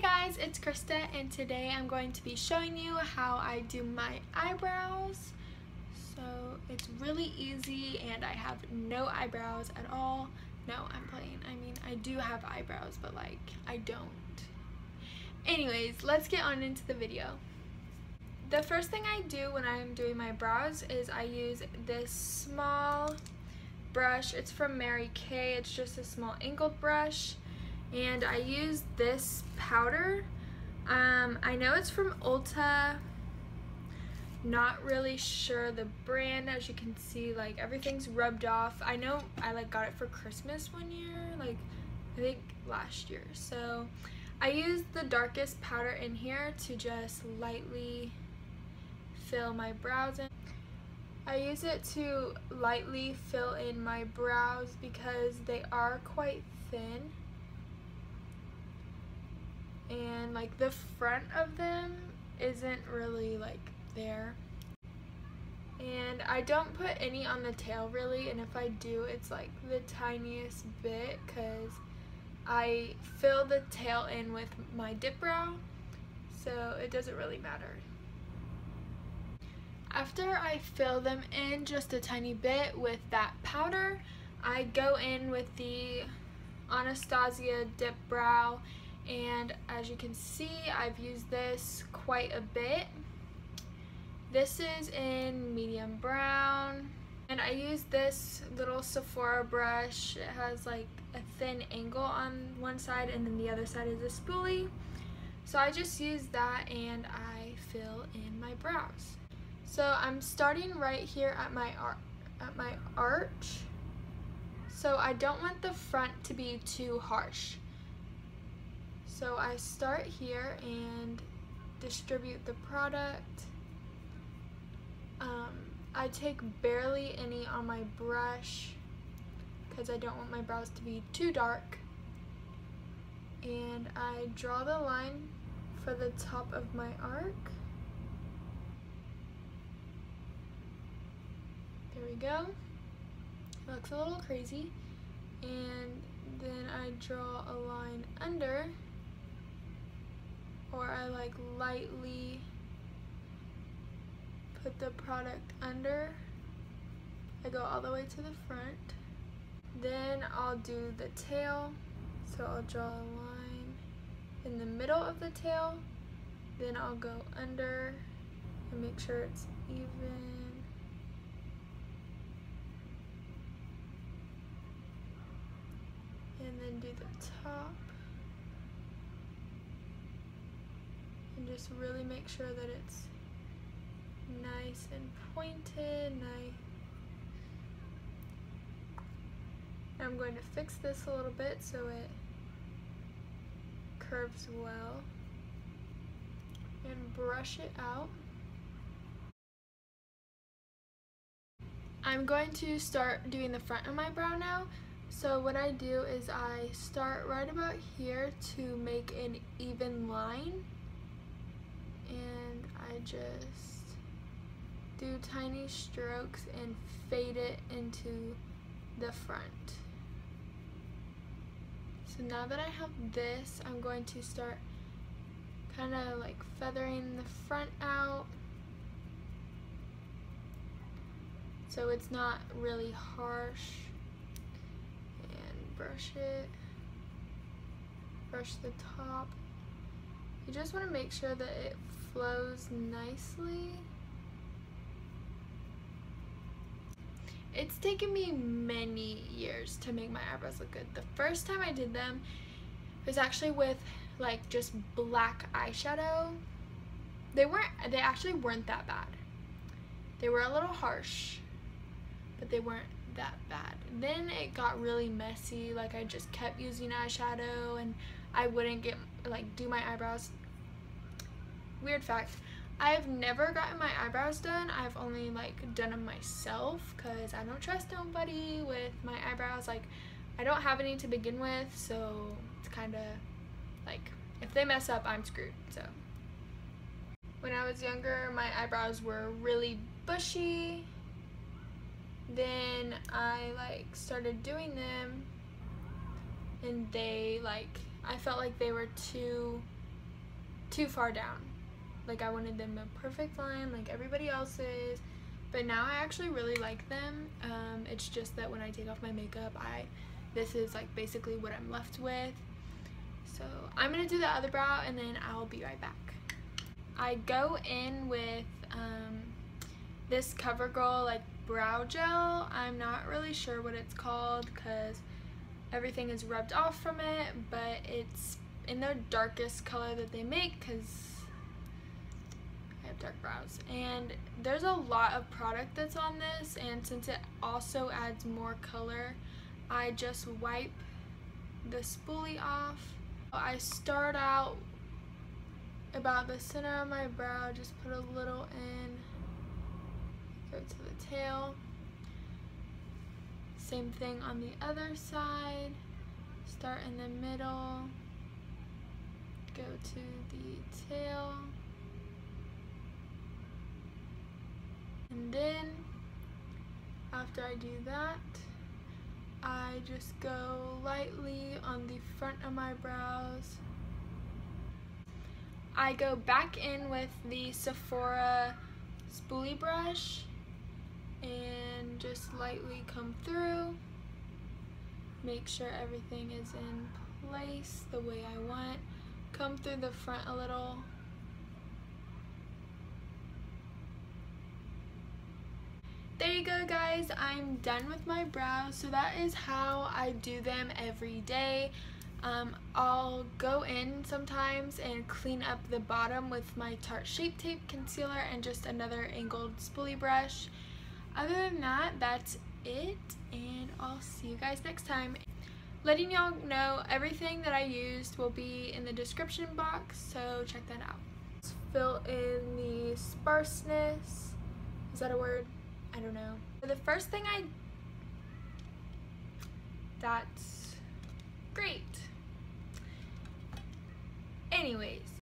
Hey guys, it's Krista and today I'm going to be showing you how I do my eyebrows. So it's really easy and I have no eyebrows at all. No, I'm playing. I mean, I do have eyebrows, but like, I don't. Anyways, let's get on into the video. The first thing I do when I'm doing my brows is I use this small brush. It's from Mary Kay. It's just a small angled brush and I use this powder. Um, I know it's from Ulta. Not really sure the brand. As you can see, like everything's rubbed off. I know I like got it for Christmas one year, like I think last year. So I use the darkest powder in here to just lightly fill my brows in. I use it to lightly fill in my brows because they are quite thin and like the front of them isn't really like there and I don't put any on the tail really and if I do it's like the tiniest bit because I fill the tail in with my DipBrow so it doesn't really matter. After I fill them in just a tiny bit with that powder I go in with the Anastasia dip brow and as you can see I've used this quite a bit. This is in medium brown. And I use this little Sephora brush. It has like a thin angle on one side and then the other side is a spoolie. So I just use that and I fill in my brows. So I'm starting right here at my ar at my arch. So I don't want the front to be too harsh so I start here and distribute the product. Um, I take barely any on my brush because I don't want my brows to be too dark. And I draw the line for the top of my arc. There we go. Looks a little crazy. And then I draw a line under I like lightly put the product under. I go all the way to the front. Then I'll do the tail. So I'll draw a line in the middle of the tail. Then I'll go under and make sure it's even. And then do the top. And just really make sure that it's nice and pointed. Nice. I'm going to fix this a little bit so it curves well and brush it out. I'm going to start doing the front of my brow now. So what I do is I start right about here to make an even line and I just do tiny strokes and fade it into the front. So now that I have this, I'm going to start kind of like feathering the front out. So it's not really harsh. And brush it. Brush the top. You just want to make sure that it flows nicely. It's taken me many years to make my eyebrows look good. The first time I did them was actually with like just black eyeshadow. They weren't, they actually weren't that bad. They were a little harsh, but they weren't that bad. Then it got really messy, like I just kept using eyeshadow and I wouldn't get, like do my eyebrows weird fact, I've never gotten my eyebrows done. I've only like done them myself because I don't trust nobody with my eyebrows. Like I don't have any to begin with, so it's kind of like if they mess up, I'm screwed. So when I was younger, my eyebrows were really bushy. Then I like started doing them and they like I felt like they were too too far down. Like I wanted them a perfect line like everybody else's. But now I actually really like them. Um, it's just that when I take off my makeup, I this is like basically what I'm left with. So I'm going to do the other brow and then I'll be right back. I go in with um, this CoverGirl like brow gel. I'm not really sure what it's called because everything is rubbed off from it, but it's in their darkest color that they make because dark brows. And there's a lot of product that's on this, and since it also adds more color, I just wipe the spoolie off. I start out about the center of my brow, just put a little in, go to the tail. Same thing on the other side. Start in the middle, go to the tail. And then after I do that, I just go lightly on the front of my brows. I go back in with the Sephora spoolie brush and just lightly come through. Make sure everything is in place the way I want. Come through the front a little. There you go guys, I'm done with my brows. So that is how I do them every day. Um, I'll go in sometimes and clean up the bottom with my Tarte Shape Tape Concealer and just another angled spoolie brush. Other than that, that's it, and I'll see you guys next time. Letting y'all know everything that I used will be in the description box, so check that out. Fill in the sparseness. Is that a word? I don't know. The first thing I... That's great. Anyways,